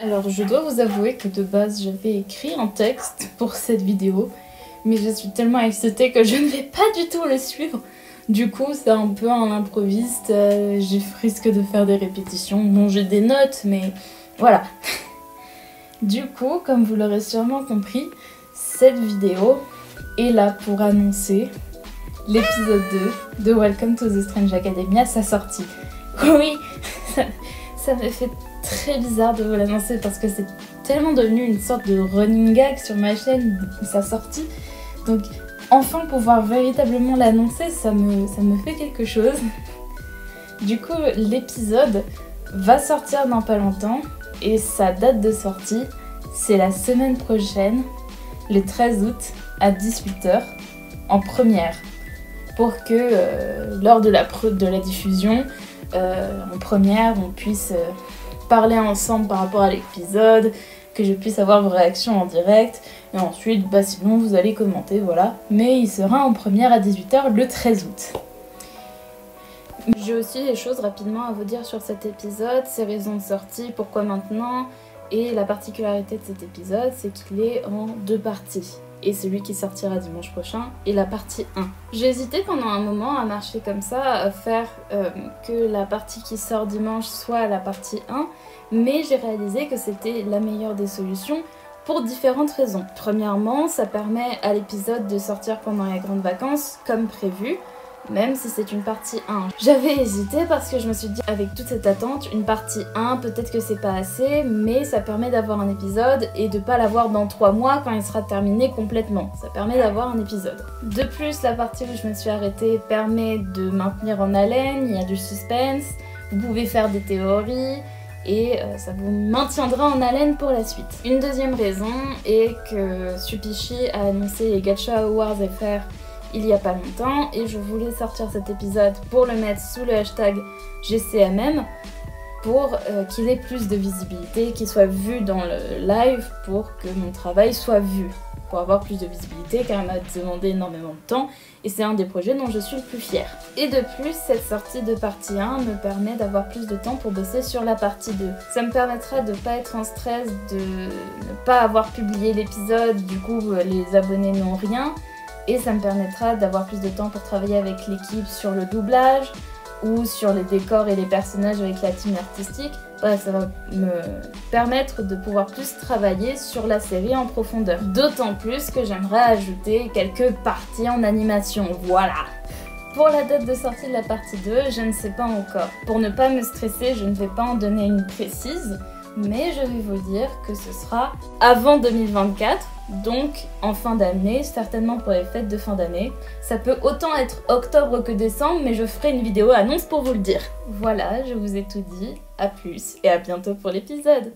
Alors je dois vous avouer que de base j'avais écrit un texte pour cette vidéo, mais je suis tellement excitée que je ne vais pas du tout le suivre. Du coup c'est un peu un improviste, euh, j'ai risque de faire des répétitions, bon j'ai des notes mais voilà. du coup comme vous l'aurez sûrement compris, cette vidéo est là pour annoncer l'épisode 2 de Welcome to the Strange Academia, sa sortie. Oui, ça, me fait très bizarre de vous l'annoncer parce que c'est tellement devenu une sorte de running gag sur ma chaîne, sa sortie. Donc enfin pouvoir véritablement l'annoncer, ça me, ça me fait quelque chose. Du coup, l'épisode va sortir dans pas longtemps et sa date de sortie, c'est la semaine prochaine, le 13 août à 18h en première. Pour que euh, lors de la, de la diffusion, en première, on puisse euh, parler ensemble par rapport à l'épisode, que je puisse avoir vos réactions en direct. Et ensuite, bah sinon, vous allez commenter, voilà. Mais il sera en première à 18h le 13 août. J'ai aussi des choses rapidement à vous dire sur cet épisode, ses raisons de sortie, pourquoi maintenant. Et la particularité de cet épisode, c'est qu'il est en deux parties et celui qui sortira dimanche prochain est la partie 1. J'ai hésité pendant un moment à marcher comme ça, à faire euh, que la partie qui sort dimanche soit la partie 1, mais j'ai réalisé que c'était la meilleure des solutions pour différentes raisons. Premièrement, ça permet à l'épisode de sortir pendant les grandes vacances comme prévu, même si c'est une partie 1. J'avais hésité parce que je me suis dit avec toute cette attente, une partie 1 peut-être que c'est pas assez, mais ça permet d'avoir un épisode et de pas l'avoir dans 3 mois quand il sera terminé complètement. Ça permet d'avoir un épisode. De plus, la partie où je me suis arrêtée permet de maintenir en haleine, il y a du suspense, vous pouvez faire des théories, et euh, ça vous maintiendra en haleine pour la suite. Une deuxième raison est que Supichi a annoncé les Gacha Awards FR il y a pas longtemps et je voulais sortir cet épisode pour le mettre sous le hashtag GCMM pour euh, qu'il ait plus de visibilité, qu'il soit vu dans le live pour que mon travail soit vu, pour avoir plus de visibilité car il m'a demandé énormément de temps et c'est un des projets dont je suis le plus fière. Et de plus, cette sortie de partie 1 me permet d'avoir plus de temps pour bosser sur la partie 2. Ça me permettra de pas être en stress, de ne pas avoir publié l'épisode, du coup les abonnés n'ont rien, et ça me permettra d'avoir plus de temps pour travailler avec l'équipe sur le doublage ou sur les décors et les personnages avec la team artistique. ça va me permettre de pouvoir plus travailler sur la série en profondeur. D'autant plus que j'aimerais ajouter quelques parties en animation, voilà pour la date de sortie de la partie 2, je ne sais pas encore. Pour ne pas me stresser, je ne vais pas en donner une précise, mais je vais vous dire que ce sera avant 2024, donc en fin d'année, certainement pour les fêtes de fin d'année. Ça peut autant être octobre que décembre, mais je ferai une vidéo annonce pour vous le dire. Voilà, je vous ai tout dit, à plus et à bientôt pour l'épisode